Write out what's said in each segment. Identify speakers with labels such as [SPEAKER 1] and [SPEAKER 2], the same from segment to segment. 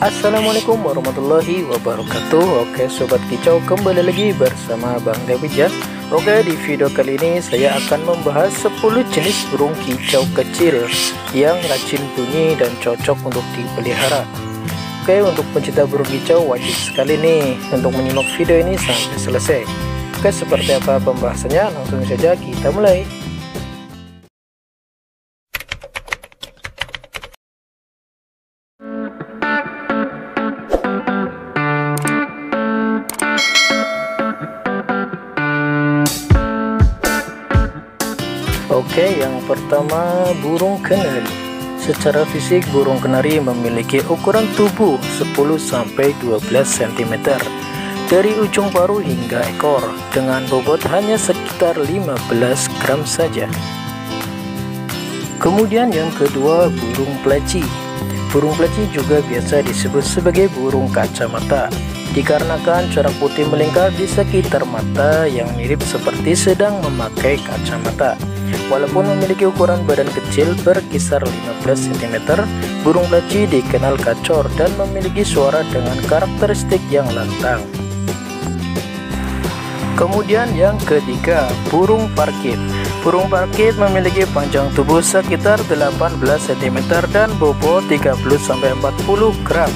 [SPEAKER 1] Assalamualaikum warahmatullahi wabarakatuh. Oke sobat kicau kembali lagi bersama Bang Dewija Oke di video kali ini saya akan membahas 10 jenis burung kicau kecil Yang rajin bunyi dan cocok untuk dipelihara. Oke untuk pencinta burung kicau wajib sekali nih Untuk menyimak video ini sampai selesai. Oke seperti apa pembahasannya? Langsung saja kita mulai Oke, yang pertama burung kenari. Secara fisik burung kenari memiliki ukuran tubuh 10 sampai 12 cm dari ujung paruh hingga ekor dengan bobot hanya sekitar 15 gram saja. Kemudian yang kedua burung pleci. Burung pleci juga biasa disebut sebagai burung kacamata dikarenakan corak putih melingkar di sekitar mata yang mirip seperti sedang memakai kacamata. Walaupun memiliki ukuran badan kecil berkisar 15 cm, burung pleci dikenal kacor dan memiliki suara dengan karakteristik yang lantang. Kemudian yang ketiga, burung parkit. Burung parkit memiliki panjang tubuh sekitar 18 cm dan bobot 30-40 gram.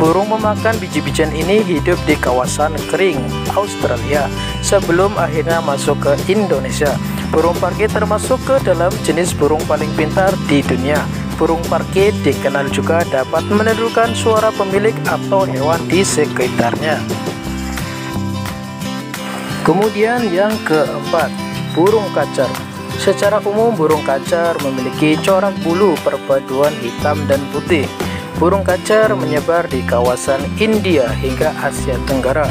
[SPEAKER 1] Burung memakan biji-bijian ini hidup di kawasan kering Australia sebelum akhirnya masuk ke Indonesia. Burung parkit termasuk ke dalam jenis burung paling pintar di dunia. Burung parkit dikenal juga dapat menirukan suara pemilik atau hewan di sekitarnya. Kemudian yang keempat, burung kacar. Secara umum burung kacar memiliki corak bulu perpaduan hitam dan putih. Burung kacar menyebar di kawasan India hingga Asia Tenggara.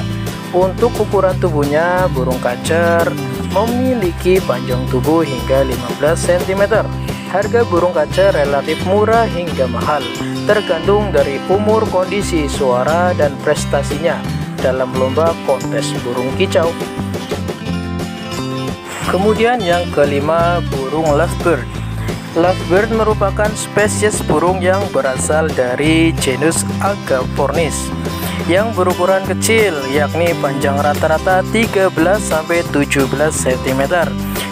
[SPEAKER 1] Untuk ukuran tubuhnya, burung kacar memiliki panjang tubuh hingga 15 cm. Harga burung kacar relatif murah hingga mahal, tergantung dari umur, kondisi suara, dan prestasinya dalam lomba kontes burung kicau. Kemudian yang kelima, burung lovebird. Lovebird merupakan spesies burung yang berasal dari genus Agapornis yang berukuran kecil yakni panjang rata-rata 13-17 cm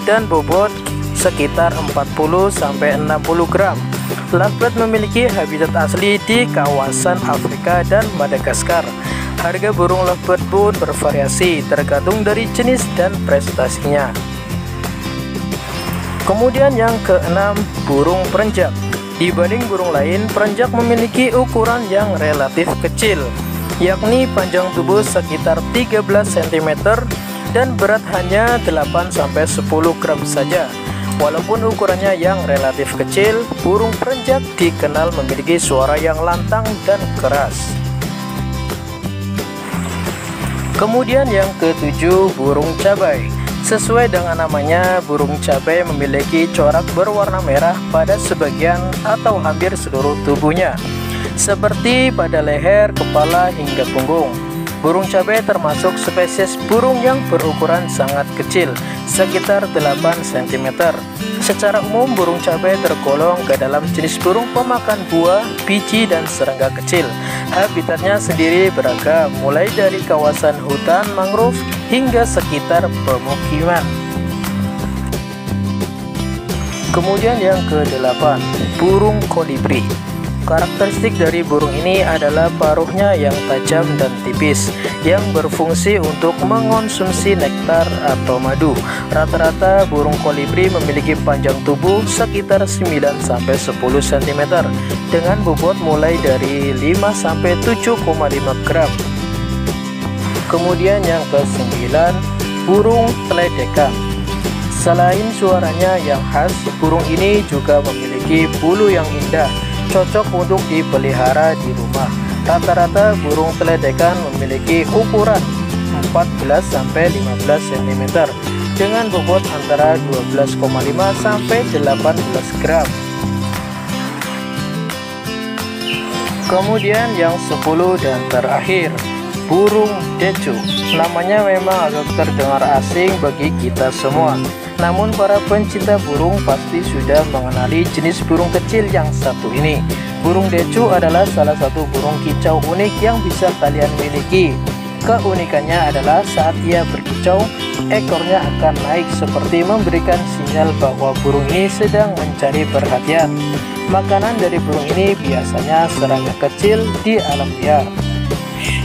[SPEAKER 1] dan bobot sekitar 40-60 gram. Lovebird memiliki habitat asli di kawasan Afrika dan Madagaskar. Harga burung lovebird pun bervariasi tergantung dari jenis dan prestasinya. Kemudian yang keenam, burung perenjak. Dibanding burung lain, perenjak memiliki ukuran yang relatif kecil, yakni panjang tubuh sekitar 13 cm dan berat hanya 8-10 gram saja. Walaupun ukurannya yang relatif kecil, burung perenjak dikenal memiliki suara yang lantang dan keras. Kemudian yang ketujuh, burung cabai. Sesuai dengan namanya, burung cabai memiliki corak berwarna merah pada sebagian atau hampir seluruh tubuhnya, seperti pada leher, kepala, hingga punggung. Burung cabai termasuk spesies burung yang berukuran sangat kecil, sekitar 8 cm. Secara umum, burung cabai tergolong ke dalam jenis burung pemakan buah, biji, dan serangga kecil. Habitatnya sendiri beragam, mulai dari kawasan hutan mangrove hingga sekitar pemukiman. Kemudian yang ke-8, burung kolibri. Karakteristik dari burung ini adalah paruhnya yang tajam dan tipis yang berfungsi untuk mengonsumsi nektar atau madu. Rata-rata burung kolibri memiliki panjang tubuh sekitar 9-10 cm dengan bobot mulai dari 5-7,5 gram. Kemudian yang ke-9, burung teledeka. Selain suaranya yang khas, burung ini juga memiliki bulu yang indah, cocok untuk dipelihara di rumah. Rata-rata burung teledekan memiliki ukuran 14-15 cm dengan bobot antara 12,5 sampai 18 gram. Kemudian yang 10 dan terakhir, burung decu. Namanya memang agak terdengar asing bagi kita semua. Namun para pencinta burung pasti sudah mengenali jenis burung kecil yang satu ini. Burung decu adalah salah satu burung kicau unik yang bisa kalian miliki. Keunikannya adalah saat ia berkicau, ekornya akan naik seperti memberikan sinyal bahwa burung ini sedang mencari perhatian. Makanan dari burung ini biasanya serangga kecil di alam liar.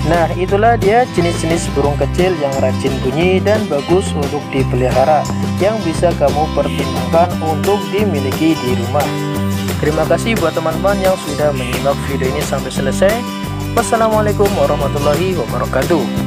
[SPEAKER 1] Nah itulah dia jenis-jenis burung kecil yang rajin bunyi dan bagus untuk dipelihara Yang bisa kamu pertimbangkan untuk dimiliki di rumah. Terima kasih buat teman-teman yang sudah menyimak video ini sampai selesai. Wassalamualaikum warahmatullahi wabarakatuh